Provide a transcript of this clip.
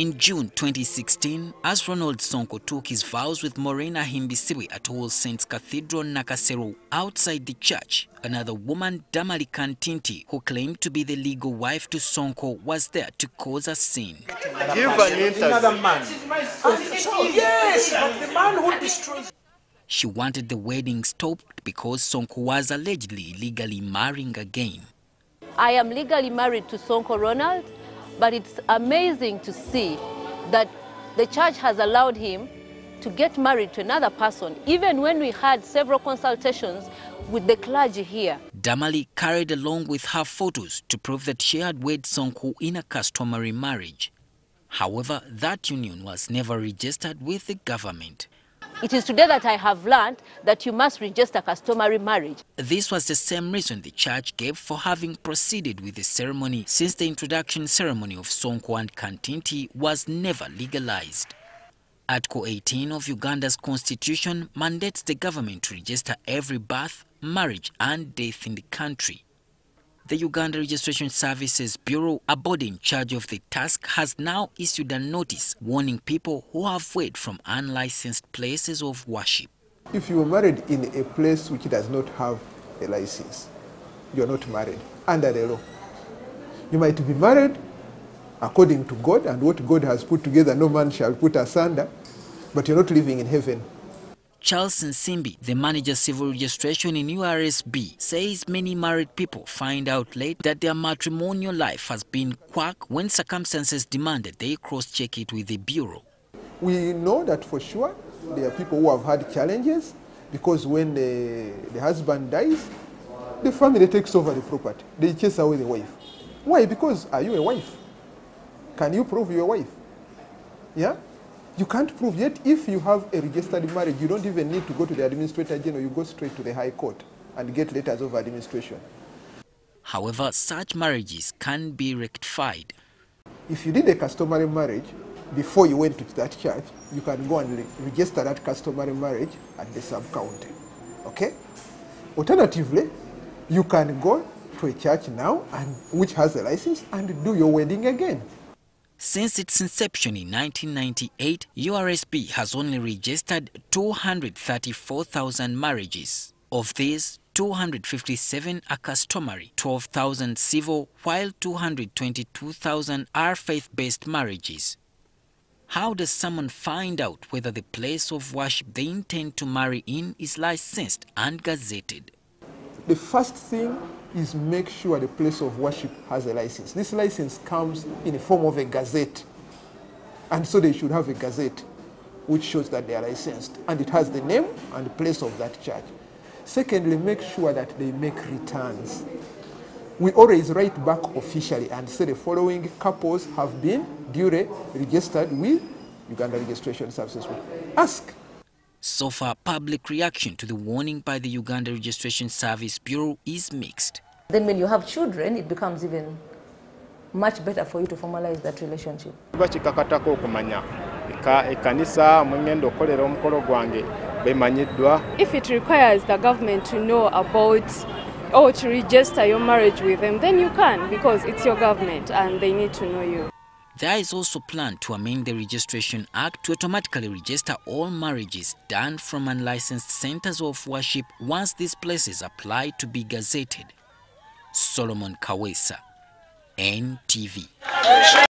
In June 2016, as Ronald Sonko took his vows with Morena Himbisiwe at All Saints Cathedral Nakasero outside the church, another woman, Damali Kantinti, who claimed to be the legal wife to Sonko, was there to cause a scene. Give an interview. Another man. Yes, but the man who destroys. She wanted the wedding stopped because Sonko was allegedly illegally marrying again. I am legally married to Sonko Ronald, but it's amazing to see that the church has allowed him to get married to another person, even when we had several consultations with the clergy here. Damali carried along with her photos to prove that she had wed Sonko in a customary marriage. However, that union was never registered with the government. It is today that I have learned that you must register customary marriage. This was the same reason the church gave for having proceeded with the ceremony since the introduction ceremony of Sonko and Kantinti was never legalized. Article 18 of Uganda's constitution mandates the government to register every birth, marriage and death in the country. The Uganda Registration Services Bureau, a body in charge of the task, has now issued a notice warning people who have wed from unlicensed places of worship. If you are married in a place which does not have a license, you are not married under the law. You might be married according to God and what God has put together, no man shall put asunder, but you're not living in heaven. Charles Nsimbi, the manager civil registration in URSB, says many married people find out late that their matrimonial life has been quack when circumstances demanded they cross-check it with the bureau. We know that for sure there are people who have had challenges because when the, the husband dies, the family takes over the property. They chase away the wife. Why? Because are you a wife? Can you prove you're a wife? Yeah? You can't prove yet if you have a registered marriage, you don't even need to go to the administrator general, you go straight to the high court and get letters of administration. However, such marriages can be rectified. If you did a customary marriage before you went to that church, you can go and re register that customary marriage at the sub-county. Okay? Alternatively, you can go to a church now and which has a license and do your wedding again. Since its inception in 1998, URSB has only registered 234,000 marriages. Of these, 257 are customary, 12,000 civil, while 222,000 are faith-based marriages. How does someone find out whether the place of worship they intend to marry in is licensed and gazetted? The first thing is make sure the place of worship has a license. This license comes in the form of a gazette. And so they should have a gazette which shows that they are licensed. And it has the name and the place of that church. Secondly, make sure that they make returns. We always write back officially and say the following couples have been duly registered with Uganda Registration Services. Ask so far, public reaction to the warning by the Uganda Registration Service Bureau is mixed. Then when you have children, it becomes even much better for you to formalize that relationship. bakikakatako okumanya ekkanisa mwengenda okukolera omukolo gwange bemanyiddwa If it requires the government to know about or to register your marriage with them, then you can because it's your government and they need to know you. There is also plan to amend the Registration Act to automatically register all marriages done from unlicensed centers of worship once these places apply to be gazetted. Solomon Kawesa, NTV.